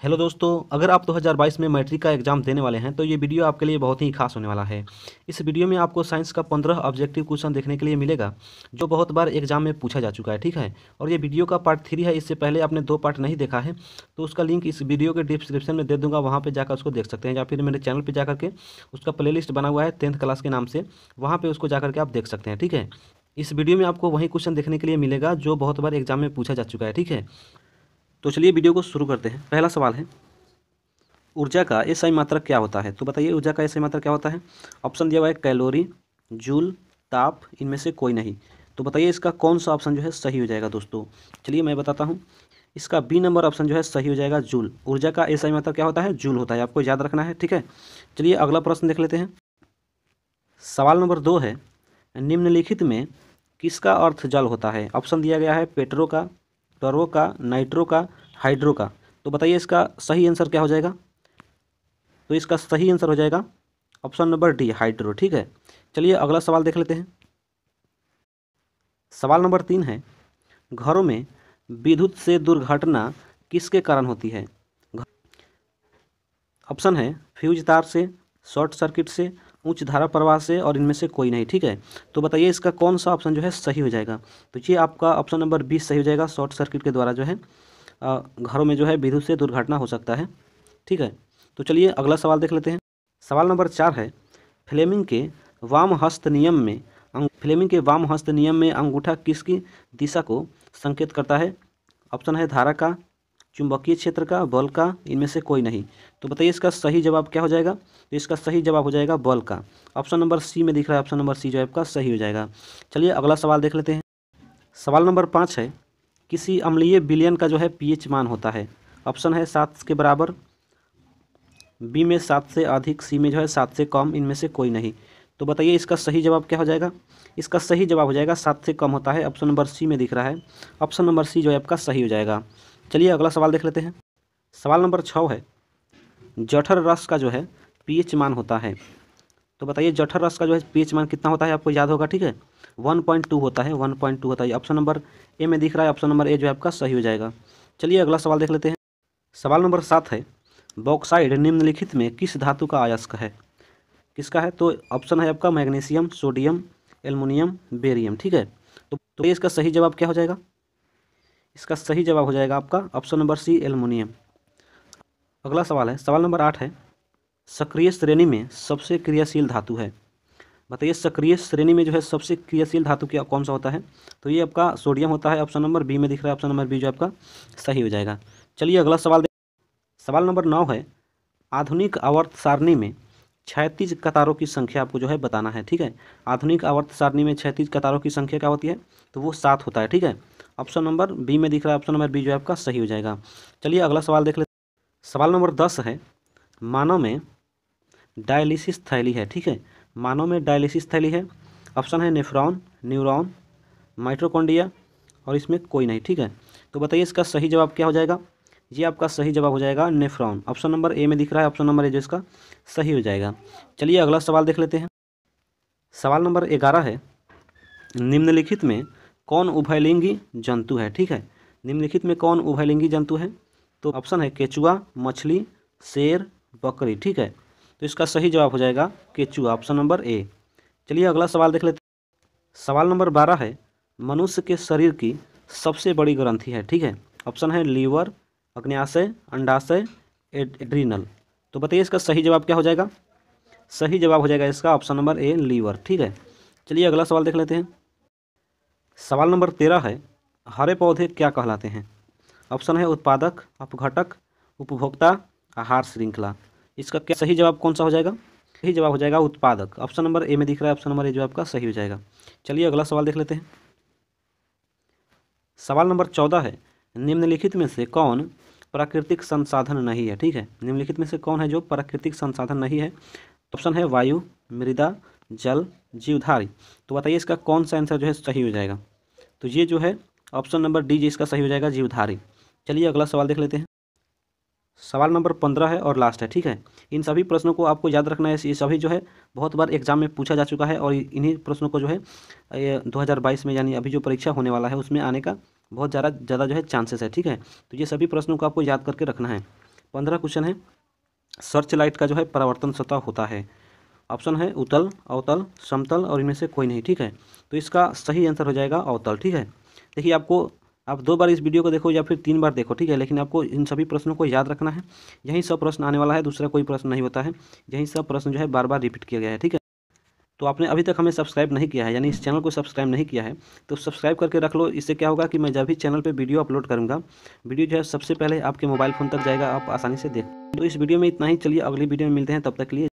Hello दोस्तों, अगर आप 2022 में मैट्रिक का एग्ज़ाम देने वाले हैं तो ये वीडियो आपके लिए बहुत ही खास होने वाला है। इस वीडियो में आपको साइंस का 15 ऑब्जेक्टिव क्वेश्चन देखने के लिए मिलेगा, जो बहुत बार एग्ज़ाम में पूछा जा चुका है, ठीक है? और ये वीडियो का पार्ट थ्री है, इससे पहले आपने दो पार्ट नहीं देखा है तो उसका लिंक इस वीडियो के डिस्क्रिप्शन में दे दूँगा, वहाँ पर जाकर उसको देख सकते हैं, या फिर मेरे चैनल पर जाकर के उसका प्ले बना हुआ है, टेंथ क्लास के नाम से, वहाँ पर उसको जाकर के आप देख सकते हैं, ठीक है? इस वीडियो में आपको वही क्वेश्चन देखने के लिए मिलेगा, जो बहुत बार एग्ज़ाम में पूछा जा चुका है, ठीक है? तो चलिए वीडियो को शुरू करते हैं। पहला सवाल है, ऊर्जा का एसआई मात्रक क्या होता है? तो बताइए ऊर्जा का एसआई मात्रक क्या होता है? ऑप्शन दिया हुआ है कैलोरी, जूल, ताप, इनमें से कोई नहीं। तो बताइए इसका कौन सा ऑप्शन जो है सही हो जाएगा दोस्तों? चलिए मैं बताता हूँ, इसका बी नंबर ऑप्शन जो है सही हो जाएगा जूल। ऊर्जा का एसआई मात्रक क्या होता है? जूल होता है, आपको याद रखना है, ठीक है? चलिए अगला प्रश्न देख लेते हैं। सवाल नंबर दो है, निम्नलिखित में किसका अर्थ जल होता है? ऑप्शन दिया गया है पेट्रो का टर्वो का नाइट्रो का हाइड्रो का तो बताइए इसका सही आंसर क्या हो जाएगा तो इसका सही आंसर हो जाएगा ऑप्शन नंबर डी हाइड्रो ठीक है चलिए अगला सवाल देख लेते हैं सवाल नंबर तीन है घरों में विद्युत से दुर्घटना किसके कारण होती है ऑप्शन है फ्यूज तार से शॉर्ट सर्किट से उच्च धारा प्रवाह से और इनमें से कोई नहीं, ठीक है? तो बताइए इसका कौन सा ऑप्शन जो है सही हो जाएगा? तो ये आपका ऑप्शन नंबर बीस सही हो जाएगा शॉर्ट सर्किट के द्वारा जो है घरों में जो है विद्युत से दुर्घटना हो सकता है, ठीक है? तो चलिए अगला सवाल देख लेते हैं। सवाल नंबर चार है, फ्लेमिंग के वाम हस्त नियम में फ्लेमिंग के वाम हस्त नियम में अंगूठा किसकी दिशा को संकेत करता है? ऑप्शन है धारा का चुंबकीय क्षेत्र का, बल का, इनमें से कोई नहीं। तो बताइए इसका सही जवाब क्या हो जाएगा? तो इसका सही जवाब हो जाएगा बल का। ऑप्शन नंबर सी में दिख रहा है, ऑप्शन नंबर सी जो आपका सही हो जाएगा। चलिए अगला सवाल देख लेते हैं। सवाल नंबर पाँच है, किसी अम्लीय बिलियन का जो है पीएच मान होता है? ऑप्शन है सात के बराबर, बी में सात से अधिक, सी में जो है सात से कम, इनमें से कोई नहीं। तो बताइए इसका सही जवाब क्या हो जाएगा? इसका सही जवाब हो जाएगा सात से कम होता है, ऑप्शन नंबर सी में दिख रहा है। ऑप्शन नंबर सी जो है आपका सही हो जाएगा। चलिए अगला सवाल देख लेते हैं। सवाल नंबर छः है। जठर रस का जो है पीएच मान होता है। तो बताइए जठर रस का जो है पीएच मान कितना होता है आपको याद होगा ठीक है? वन पॉइंट टू होता है वन पॉइंट टू होता है। ऑप्शन नंबर ए में दिख रहा है ऑप्शन नंबर ए जो है आपका सही हो जाएगा। चलिए अगला सवाल देख लेते हैं। सवाल नंबर सात है बॉक्साइड निम्नलिखित में किस धातु का अयस्क है? किसका है? तो ऑप्शन है आपका मैग्नीशियम सोडियम एलमोनियम बेरियम ठीक है? तो, तो इसका सही जवाब क्या हो जाएगा? इसका सही जवाब हो जाएगा आपका ऑप्शन नंबर सी एलमोनियम अगला सवाल है, सवाल नंबर आठ है, सक्रिय श्रेणी में सबसे क्रियाशील धातु है। बताइए, सक्रिय श्रेणी में जो है सबसे क्रियाशील धातु क्या, कौन सा होता है? तो ये आपका सोडियम होता है, ऑप्शन नंबर बी में दिख रहा है, ऑप्शन नंबर बी जो आपका सही हो जाएगा। चलिए अगला सवाल सवाल नंबर नौ है, आधुनिक आवर्त सारणी में छैतीस कतारों की संख्या आपको जो है बताना है, ठीक है? आधुनिक आवर्त सारणी में छैतीस कतारों की संख्या क्या होती है? तो वो सात होता है, ठीक है? ऑप्शन नंबर बी में दिख रहा है, ऑप्शन नंबर बी जो है आपका सही हो जाएगा। चलिए अगला सवाल देख लेते सवाल नंबर दस है, मानव में डायलिसिस थैली है, ठीक है? मानव में डायलिसिस थैली है। ऑप्शन है नेफ्रॉन, न्यूरॉन माइट्रोकोंडिया और इसमें कोई नहीं, ठीक है? तो बताइए इसका सही जवाब क्या हो जाएगा? ये आपका सही जवाब हो जाएगा नेफ्रॉन। ऑप्शन नंबर ए में दिख रहा है, ऑप्शन नंबर ए जो इसका सही हो जाएगा। चलिए अगला सवाल देख लेते हैं। सवाल नंबर ग्यारह है, निम्नलिखित में कौन उभयलिंगी जंतु है? ठीक है, निम्नलिखित में कौन उभयलिंगी जंतु है? तो ऑप्शन है केचुआ, मछली, शेर, बकरी। ठीक है तो इसका सही जवाब हो जाएगा केचुआ, ऑप्शन नंबर ए। चलिए अगला सवाल देख लेते हैं। सवाल नंबर बारह है, मनुष्य के शरीर की सबसे बड़ी ग्रंथि है। ठीक है, ऑप्शन है लीवर अग्न्याशय, अंडाशय एड्रीनल। तो बताइए इसका सही जवाब क्या हो जाएगा? सही जवाब हो जाएगा इसका ऑप्शन नंबर ए, लीवर। ठीक है? चलिए अगला सवाल देख लेते हैं। सवाल नंबर तेरह है, हरे पौधे क्या कहलाते हैं? ऑप्शन है उत्पादक, अपघटक, उपभोक्ता, आहार श्रृंखला। इसका क्या सही जवाब कौन सा हो जाएगा? सही जवाब हो जाएगा उत्पादक। ऑप्शन नंबर ए में दिख रहा है, ऑप्शन नंबर ए जो आपका सही हो जाएगा। चलिए अगला सवाल देख लेते हैं। सवाल नंबर चौदह है निम्नलिखित में से कौन प्राकृतिक संसाधन नहीं है? ठीक है? निम्नलिखित में से कौन है जो प्राकृतिक संसाधन नहीं है? ऑप्शन है वायु, मृदा, जल, जीवधारी। तो बताइए इसका कौन सा आंसर जो है सही हो जाएगा? तो ये जो है, ऑप्शन नंबर डी जी इसका सही हो जाएगा, जीवधारी। चलिए अगला सवाल देख लेते हैं। सवाल नंबर पंद्रह है और लास्ट है, ठीक है? इन सभी प्रश्नों को आपको याद रखना है, ये सभी जो है, बहुत बार एग्ज़ाम में पूछा जा चुका है और इन्हीं प्रश्नों को जो है, ये 2022 में यानी अभी जो परीक्षा होने वाला है, उसमें आने का बहुत ज़्यादा ज़्यादा जो है चांसेस है, ठीक है? तो ये सभी प्रश्नों को आपको याद करके रखना है। पंद्रह क्वेश्चन है। सर्च लाइट का जो है परावर्तन सतह होता है। ऑप्शन है उतल अवतल, समतल और इनमें से कोई नहीं, ठीक है? तो इसका सही आंसर हो जाएगा अवतल, ठीक है? देखिए, आपको, आप दो बार इस वीडियो को देखो या फिर तीन बार देखो, ठीक है? लेकिन आपको इन सभी प्रश्नों को याद रखना है। यही सब प्रश्न आने वाला है, दूसरा कोई प्रश्न नहीं होता है। यही सब प्रश्न जो है बार बार रिपीट किया गया है, ठीक है? तो आपने अभी तक हमें सब्सक्राइब नहीं किया है, यानी इस चैनल को सब्सक्राइब नहीं किया है तो सब्सक्राइब करके रख लो। इससे क्या होगा कि मैं जब भी चैनल पर वीडियो अपलोड करूँगा, वीडियो जो है सबसे पहले आपके मोबाइल फ़ोन तक जाएगा, आप आसानी से देख तो इस वीडियो में इतना ही। चलिए अगली वीडियो में मिलते हैं, तब तक लिए